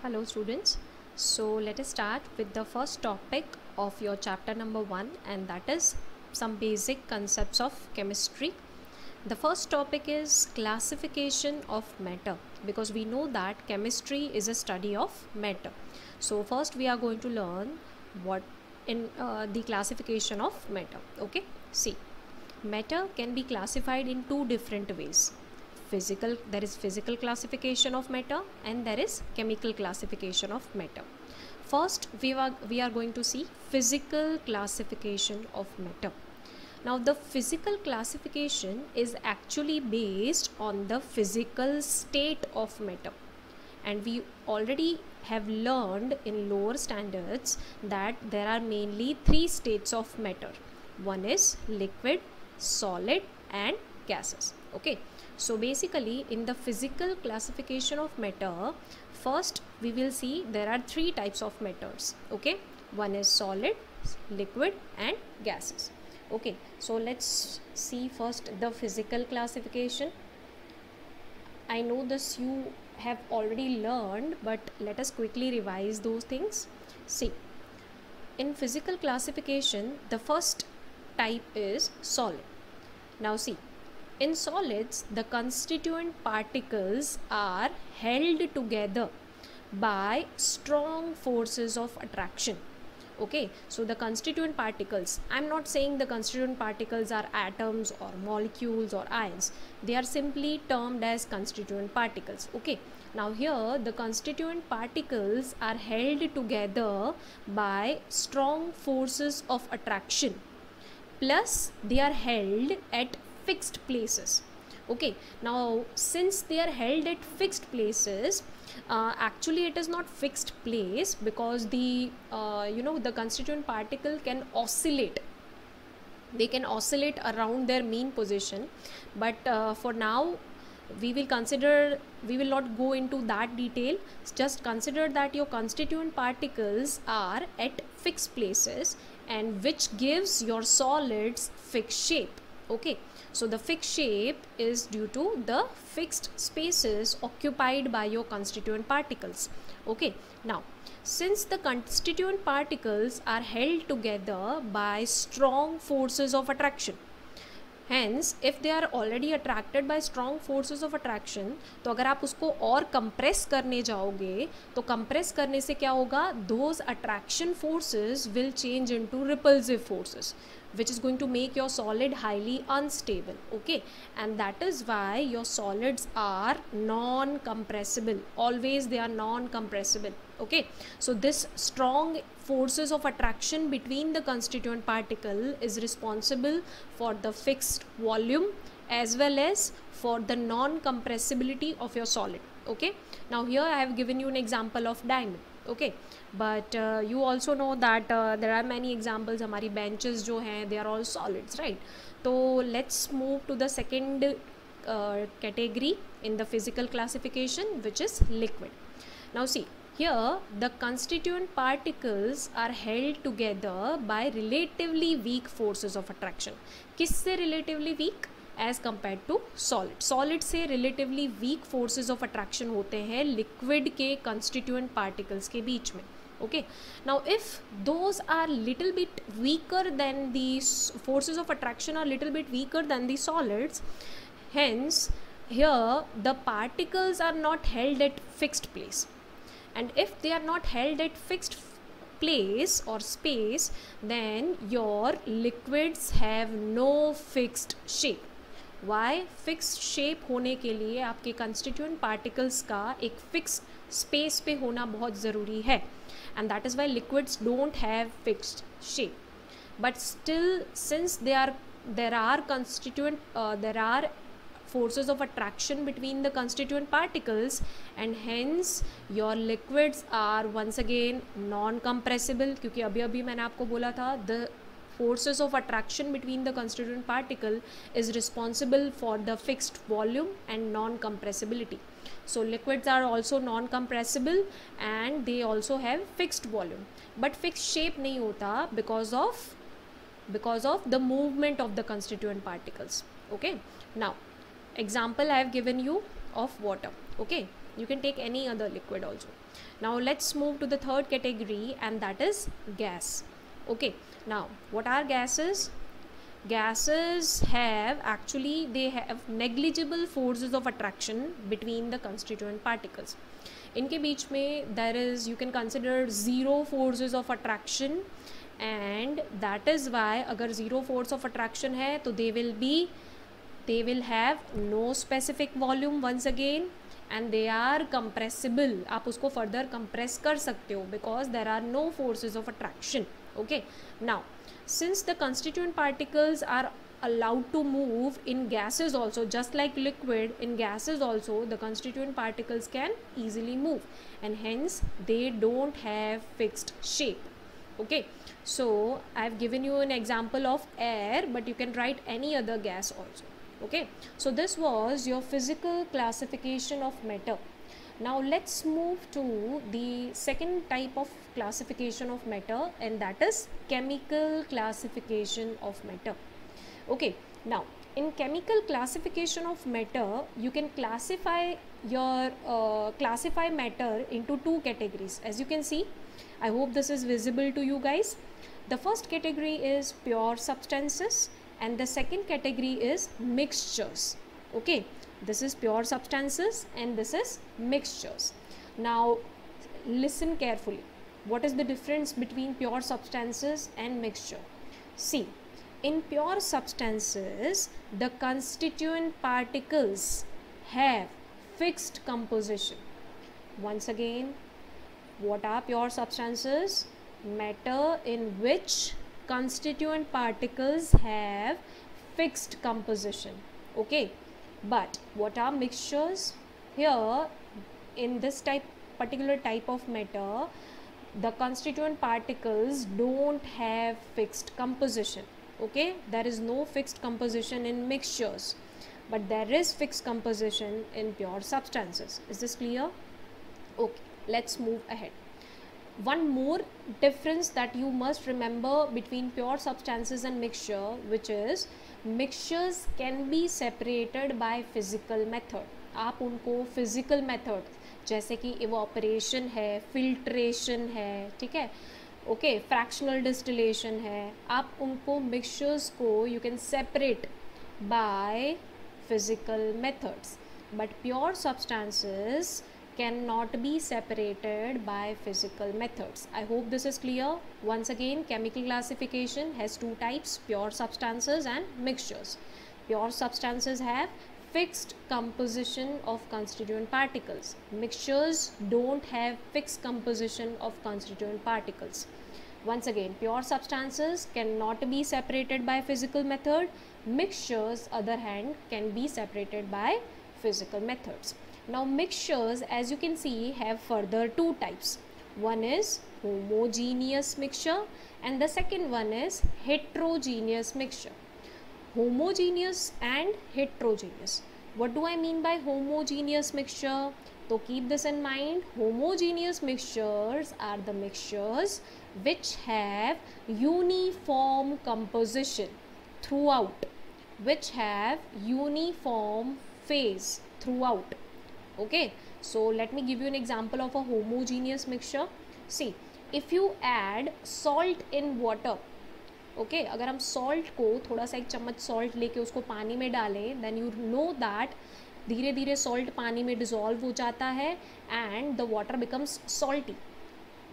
Hello students. So let us start with the first topic of your chapter number 1 and that is some basic concepts of chemistry. The first topic is classification of matter because we know that chemistry is a study of matter. So first we are going to learn what in uh, the classification of matter. Okay? See, matter can be classified in two different ways physical there is physical classification of matter and there is chemical classification of matter. First we are we are going to see physical classification of matter. Now the physical classification is actually based on the physical state of matter. And we already have learned in lower standards that there are mainly three states of matter. One is liquid solid and gases. Okay so basically in the physical classification of matter first we will see there are three types of matters okay? One is solid liquid and gases okay? So let's see first the physical classification. I know this you have already learned but let us quickly revise those things. See in physical classification the first type is solid. Now see in solids, the constituent particles are held together by strong forces of attraction. Okay, so the constituent particles, I'm not saying the constituent particles are atoms or molecules or ions, they are simply termed as constituent particles. Okay, now here the constituent particles are held together by strong forces of attraction plus they are held at fixed places. Okay now since they are held at fixed places uh, actually it is not fixed place because the uh, you know the constituent particle can oscillate. They can oscillate around their mean position. But uh, for now we will consider we will not go into that detail. Just consider that your constituent particles are at fixed places and which gives your solids fixed shape. Okay so the fixed shape is due to the fixed spaces occupied by your constituent particles. Okay. Now, since the constituent particles are held together by strong forces of attraction, hence if they are already attracted by strong forces of attraction तो अगर आप उसको और compress करने जाओगे तो compress करने से क्या होगा those attraction forces will change into repulsive forces which is going to make your solid highly unstable okay? And that is why your solids are non compressible always they are non compressible okay? So this strong forces of attraction between the constituent particle is responsible for the fixed volume as well as for the non compressibility of your solid okay? Now here i have given you an example of diamond uh, you also know that uh, there are many examples हमारी benches जो हैं are all solids right so let's move to the second uh, category in the physical classification which is liquid now see here the constituent particles are held together by relatively weak forces of attraction किससे relatively weak as compare to solid solid से relatively weak forces of attraction होते हैं liquid के constituent particles के बीच में okay now if those are little bit weaker than the forces of attraction are little bit weaker than the solids hence here the particles are not held at fixed place and if they are not held at fixed place और space then your liquids have no fixed shape why fixed shape होने के लिए आपके constituent particles का एक fix space पे होना बहुत ज़रूरी है। And that is why liquids don't have fixed shape but still since they are there are constituent there are forces of attraction between the constituent particles and hence your liquids are once again non compressible क्योंकि अभी अभी मैंने आपको बोला था the forces of attraction between the constituent particle is responsible for the fixed volume and non-compressibility. So liquids are also non-compressible and they also have fixed volume. But fixed shape nahi hota because of because of the movement of the constituent particles. Okay. Now, example I have given you of water. Okay. you can take any other liquid also now let's move to the third category and that is gas okay, now, what are gases? Gases have, actually, they have negligible forces of attraction between the constituent particles. इनके बीच में there is you can consider zero forces of attraction and that is why अगर zero force of attraction है तो they will be they will have no specific volume once again and they are compressible आप उसको further compress कर सकते हो because there are no forces of attraction okay. Now since the constituent particles are allowed to move in gases also just like liquid in gases also the constituent particles can easily move. And hence they don't have fixed shape. Okay. So i've given you an example of air but you can write any other gas also. Okay. So this was your physical classification of matter now let's move to the second type of classification of matter and that is chemical classification of matter. Okay now in chemical classification of matter you can classify your uh, classify matter into two categories. As you can see i hope this is visible to you guys. The first category is pure substances and the second category is mixtures. Okay this is pure substances and this is mixtures. Now listen carefully. What is the difference between pure substances and mixture? See in pure substances the constituent particles have fixed composition. Once again what are pure substances? Matter in which constituent particles have fixed composition. Okay but what are mixtures here in this type particular type of matter the constituent particles don't have fixed composition okay? There is no fixed composition in mixtures but there is fixed composition in pure substances. Is this clear? Okay let's move ahead one more difference that you must remember between pure substances and mixture which is mixtures can be separated by physical method आप उनको physical method जैसे कि evaporation है filtration है ठीक है okay fractional distillation है आप उनको मिक्सचर्स को you can separate by physical methods but pure substances cannot be separated by physical methods. I hope this is clear. Once again, chemical classification has two types, pure substances and mixtures. Pure substances have fixed composition of constituent particles. Mixtures don't have fixed composition of constituent particles. Once again, pure substances cannot be separated by physical method. Mixtures, other hand, can be separated by physical methods. Now mixtures as you can see have further two types. One is homogeneous mixture and the second one is heterogeneous mixture. Homogeneous and heterogeneous. What do I mean by homogeneous mixture? So keep this in mind. Homogeneous mixtures are the mixtures which have uniform composition throughout, which have uniform phase throughout okay? So let me give you an example of a homogeneous mixture. See if you add salt in water okay, अगर हम salt को थोड़ा सा एक चम्मच salt लेके उसको पानी में डालें देन यू नो दैट धीरे धीरे सॉल्ट पानी में डिज़ोल्व हो जाता है and the water becomes salty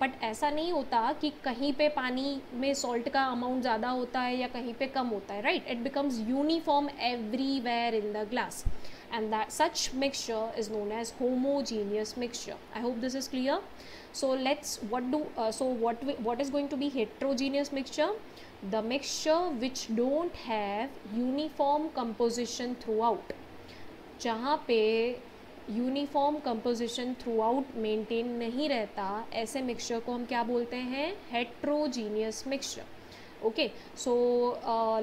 but ऐसा नहीं होता कि कहीं पे पानी में सॉल्ट का अमाउंट ज़्यादा होता है या कहीं पे कम होता है right it becomes uniform everywhere in the glass and that such mixture is known as homogeneous mixture i hope this is clear so let's what do uh, so what what is going to be heterogeneous mixture the mixture which don't have uniform composition throughout जहाँ पे uniform composition throughout maintain नहीं रहता ऐसे mixture को हम क्या बोलते हैं heterogeneous mixture okay so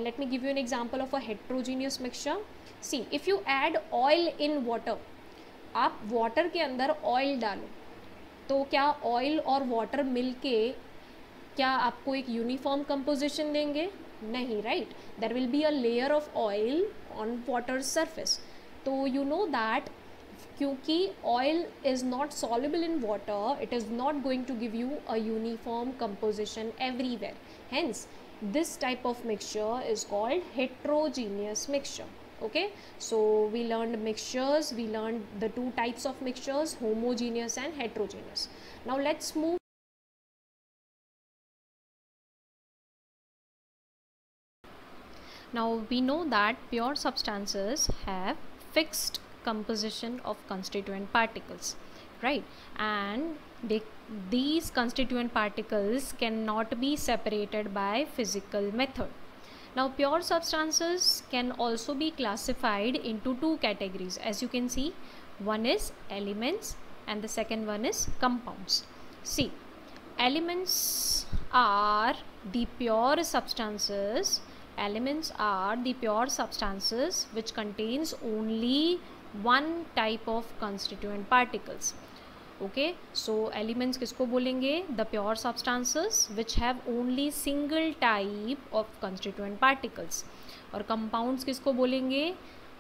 let me give you an example of a heterogeneous mixture see if you add oil in water आप वाटर के अंदर ऑयल डालो तो क्या ऑयल और वाटर मिल के क्या आपको एक यूनिफॉर्म कंपोजिशन देंगे? नहीं right there will be a layer of oil on water surface तो यू नो दैट क्योंकि oil is not soluble in water it is not going to give you a uniform composition everywhere hence this type of mixture is called heterogeneous mixture. Okay? So we learned mixtures we learned the two types of mixtures homogeneous and heterogeneous. Now let's move now we know that pure substances have fixed composition of constituent particles right? And they, these constituent particles cannot be separated by physical method now pure substances can also be classified into two categories as you can see. One is elements and the second one is compounds. See elements are the pure substances. Elements are the pure substances which contains only one type of constituent particles okay so elements किसको बोलेंगे? The pure substances which have only single type of constituent particles और compounds किसको बोलेंगे?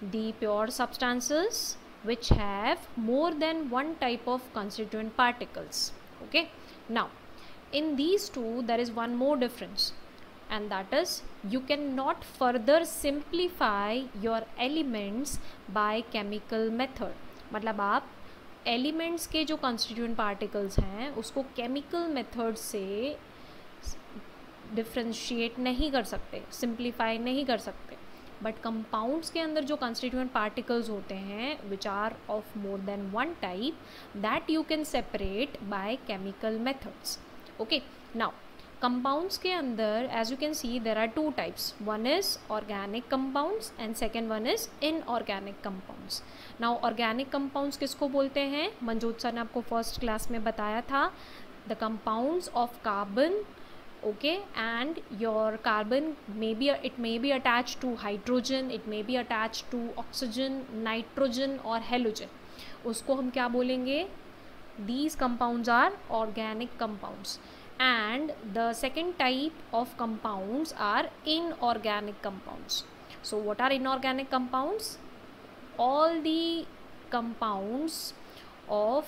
The pure substances which have more than one type of constituent particles okay now in these two, there is one more difference. And that is, you cannot further simplify your elements by chemical method. मतलब आप elements के जो constituent particles हैं, उसको chemical method से differentiate नहीं कर सकते सिंप्लीफाई नहीं कर सकते. बट कंपाउंड्स के अंदर जो कॉन्स्टिट्यूंट पार्टिकल्स होते हैं which are of more than one type that you can separate by chemical methods okay now compounds के अंदर as you can see there are two types one is organic compounds and second one is inorganic compounds now organic compounds किसको बोलते हैं? Manjot sir ने आपको first class में बताया था the compounds of carbon okay and your carbon may be it may be attach to hydrogen it may be attach to oxygen nitrogen और halogen उसको हम क्या बोलेंगे? These compound are organic compounds and the second type of compounds are inorganic compounds. So what are inorganic compounds? All the compounds of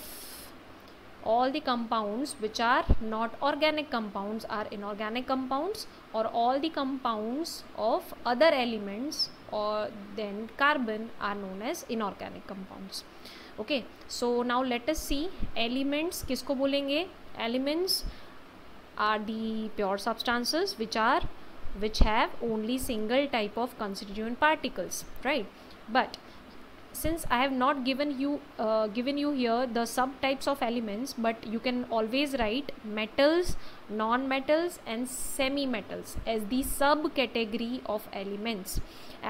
all the compounds which are not organic compounds are inorganic compounds or all the compounds of other elements or then carbon are known as inorganic compounds. Okay so now let us see elements. Kisko bolenge? Elements are the pure substances which are which have only single type of constituent particles right but since I have not given you given you here the sub types of elements but you can always write metals non metals and semi metals as the sub category of elements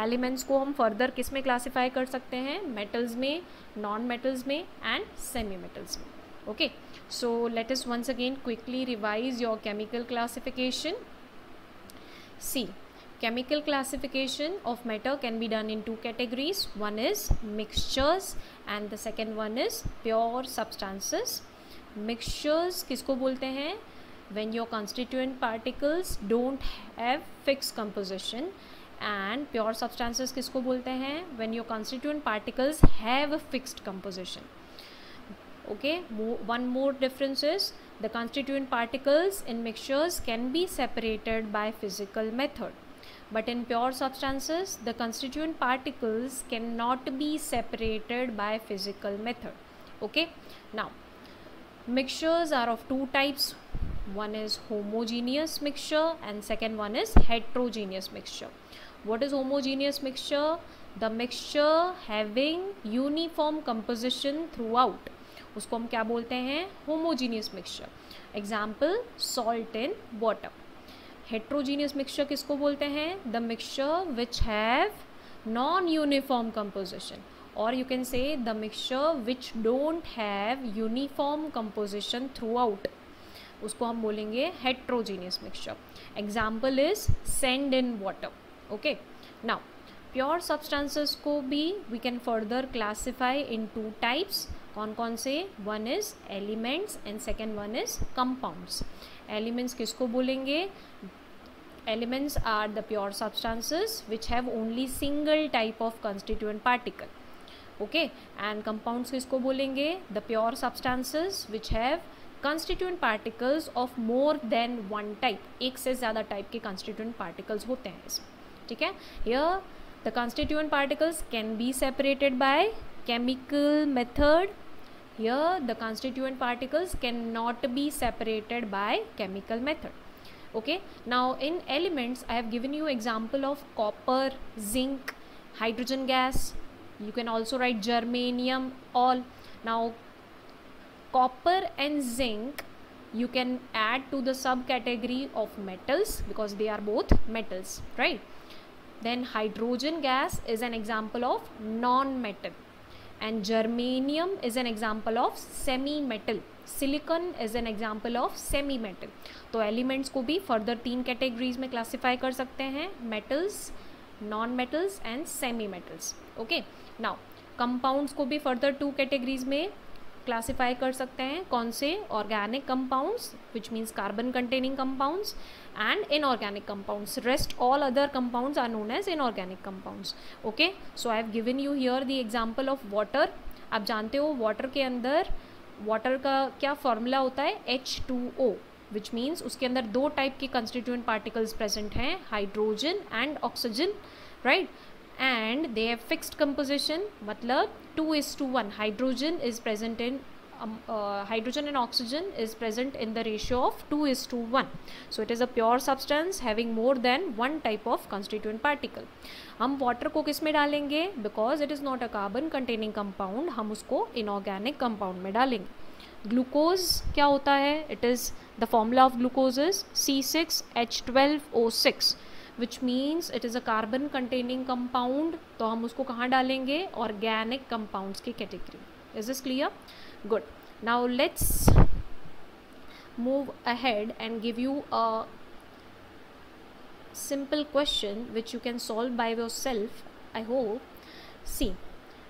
elements को हम further किसमें classify कर सकते हैं? Metals में non metals में and semi metals में okay okay? So let us once again quickly revise your chemical classification see chemical classification of matter can be done in two categories one is mixtures and the second one is pure substances mixtures kisko bolte hain when your constituent particles don't have fixed composition and pure substances kisko bolte hain when your constituent particles have a fixed composition okay Mo one more difference is the constituent particles in mixtures can be separated by physical method. But in pure substances the constituent particles cannot be separated by physical method. Okay now mixtures are of two types. One is homogeneous mixture and second one is heterogeneous mixture. What is homogeneous mixture? The mixture having uniform composition throughout उसको हम क्या बोलते हैं? Homogeneous mixture example salt in water heterogeneous mixture किसको बोलते हैं? The mixture which have non uniform composition और you can say the mixture which don't have uniform composition throughout उसको हम बोलेंगे heterogeneous mixture example is sand in water okay now pure substances को भी we can further classify in two types कौन कौन से? One is elements and second one is compounds elements किसको बोलेंगे? Elements are the pure substances which have only single type of constituent particle okay and compounds किसको बोलेंगे? The pure substances which have constituent particles of more than one type एक से ज़्यादा type के constituent particles होते हैं इसमें. ठीक है? यह the constituent particles can be separated by chemical method. Here the constituent particles cannot be separated by chemical method. Okay? Now in elements i have given you example of copper zinc hydrogen gas. You can also write germanium all. Now copper and zinc you can add to the subcategory of metals because they are both metals right? Then hydrogen gas is an example of non-metal. And germanium is an example of semi metal silicon is an example of semi metal तो elements को भी further तीन categories में classify कर सकते हैं metals non metals and semi metals okay now compounds को भी further two categories में क्लासीफाई कर सकते हैं कौन से? Organic compounds which means carbon containing compounds and inorganic compounds rest all other compounds are known as inorganic compounds okay so I have given you here the example of water आप जानते हो water के अंदर water का क्या formula होता है? H two O which means उसके अंदर दो टाइप के कंस्टिट्यूएंट पार्टिकल्स प्रेजेंट हैं hydrogen and oxygen right and they have fixed composition matlab 2 is to 1 hydrogen is present in um, uh, hydrogen and oxygen is present in the ratio of 2 is to 1 so it is a pure substance having more than one type of constituent particle हम water को किस में डालेंगे because it is not a carbon containing compound हम उसको inorganic compound में डालेंगे glucose क्या होता है it is the formula of glucose is C six H twelve O six which means it is a carbon containing compound तो हम उसको कहाँ डालेंगे ऑर्गेनिक कंपाउंड्स की category is is clear good now let's move ahead and give you a simple question which you can solve by yourself i hope see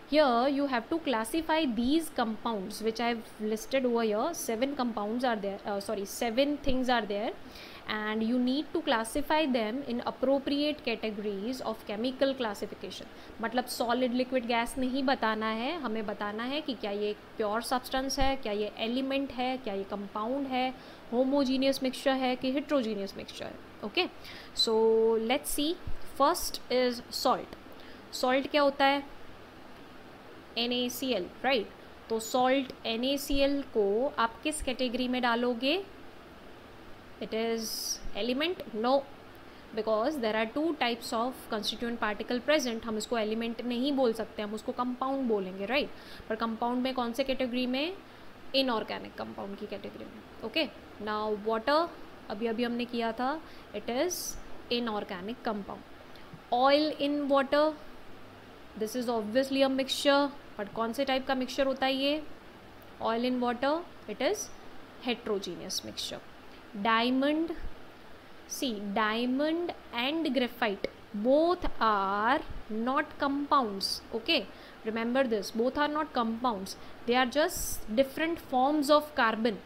here you have to classify these compounds which i have listed over here seven compounds are there uh, sorry seven things are there and you need to classify them in appropriate categories of chemical classification मतलब solid liquid gas नहीं बताना है, हमें बताना है कि क्या ये एक प्योर सब्सटेंस है, क्या ये एलिमेंट है, क्या ये कंपाउंड है होमोजीनियस मिक्सचर है कि हिट्रोजीनियस मिक्सचर है okay so let's see first is salt salt क्या होता है? N A C L right तो salt N A C L को आप किस कैटेगरी में डालोगे? It is element, no. Because there are two types of constituent particle present हम इसको एलिमेंट नहीं बोल सकते, हम उसको कंपाउंड बोलेंगे राइट right? पर कंपाउंड में कौन से कैटेगरी में? इनऑर्गेनिक कंपाउंड की कैटेगरी में ओके नाउ वाटर अभी अभी हमने किया था it is inorganic compound oil in water this is obviously a mixture but कौन से टाइप का मिक्सचर होता है ये? Oil in water it is heterogeneous mixture diamond see diamond and graphite both are not compounds okay remember this both are not compounds they are just different forms of carbon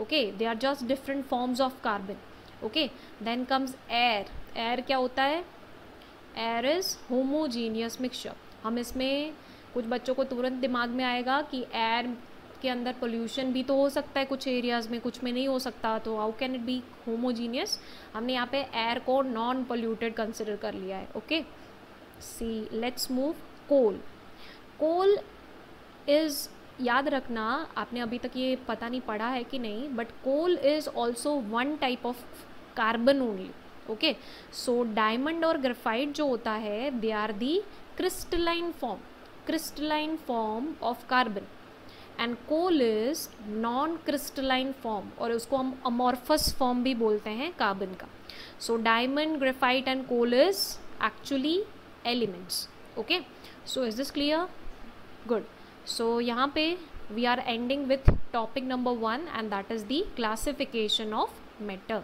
okay they are just different forms of carbon okay then comes air air क्या होता है air is homogeneous mixture हम इसमें कुछ बच्चों को तुरंत दिमाग में आएगा कि एयर के अंदर पोल्यूशन भी तो हो सकता है कुछ एरियाज़ में, कुछ में नहीं हो सकता। तो how can it be homogeneous हमने यहाँ पे एयर को नॉन पोल्यूटेड कंसिडर कर लिया है okay see let's move coal coal is याद रखना, आपने अभी तक ये पता नहीं पढ़ा है कि नहीं but coal is also one type of carbon only okay so diamond और ग्रेफाइट जो होता है they are the crystalline form crystalline form of carbon and coal is non crystalline form और उसको हम अमॉर्फस फॉर्म भी बोलते हैं कार्बन का। So diamond graphite and coal is actually elements okay so is this clear good so यहाँ पे we are ending with topic number one and that is the classification of matter